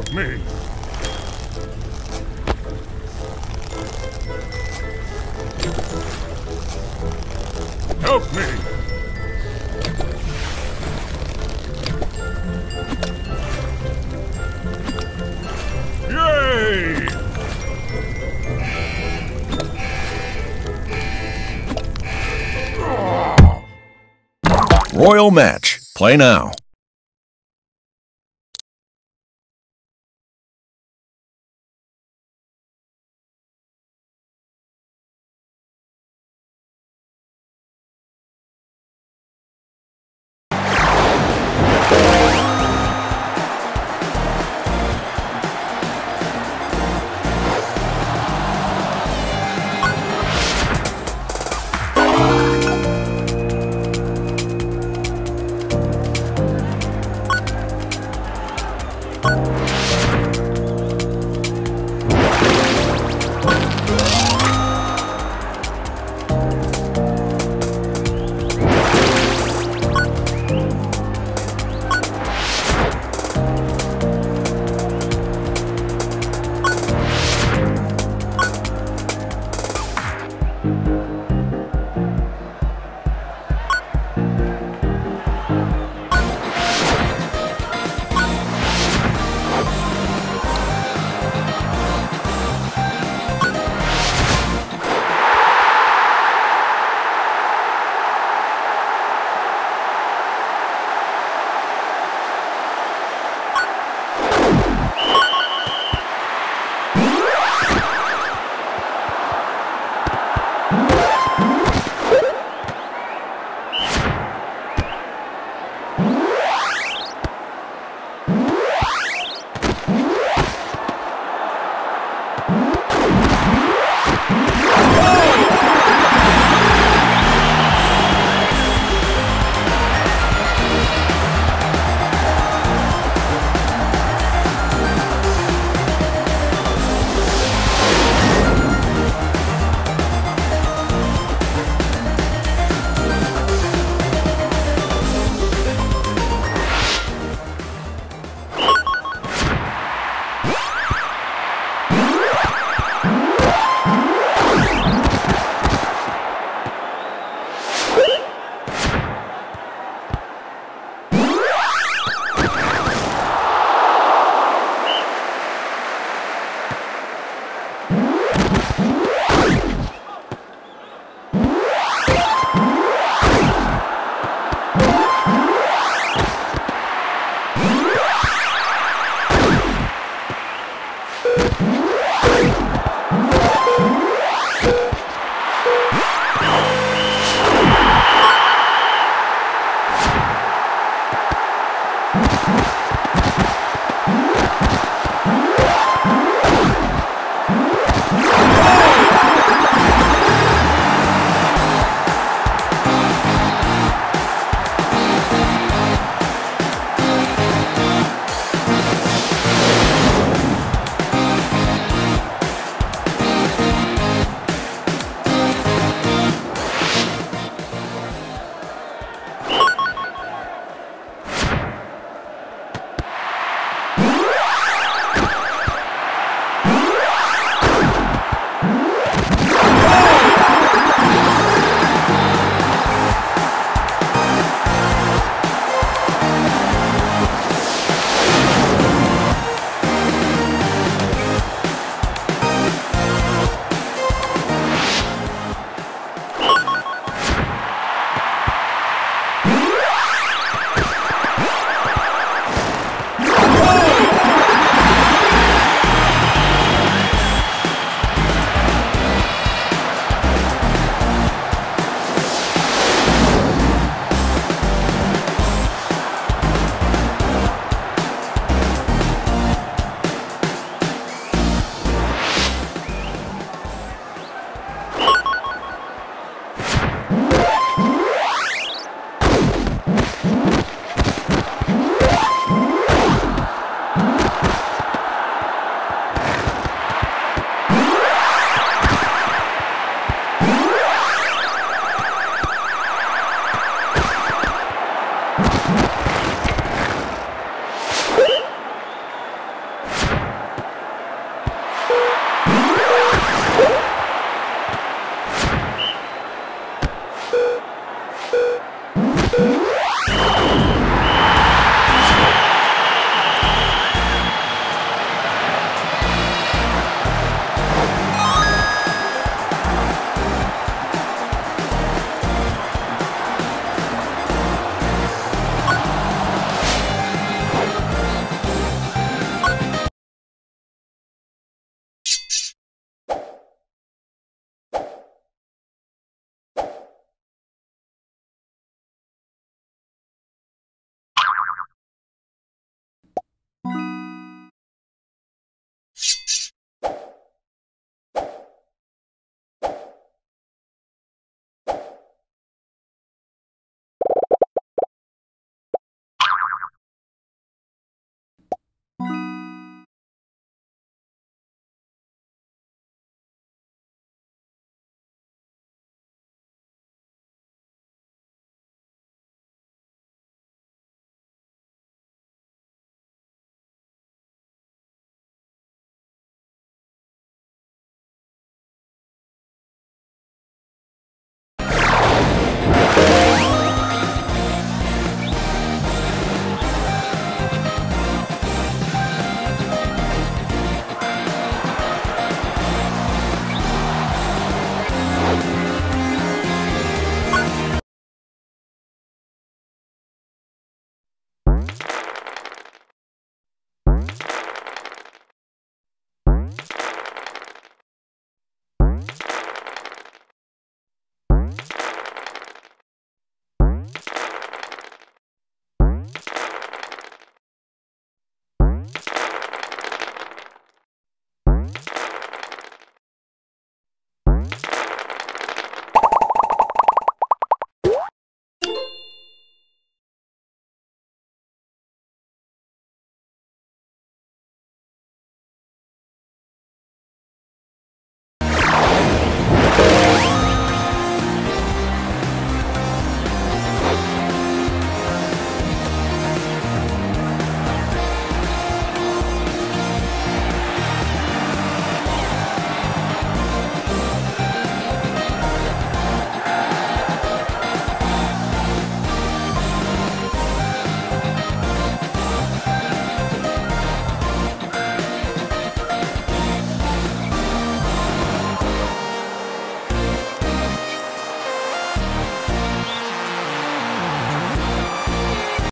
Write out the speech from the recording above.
Help me! Help me! Yay! Royal Match. Play now.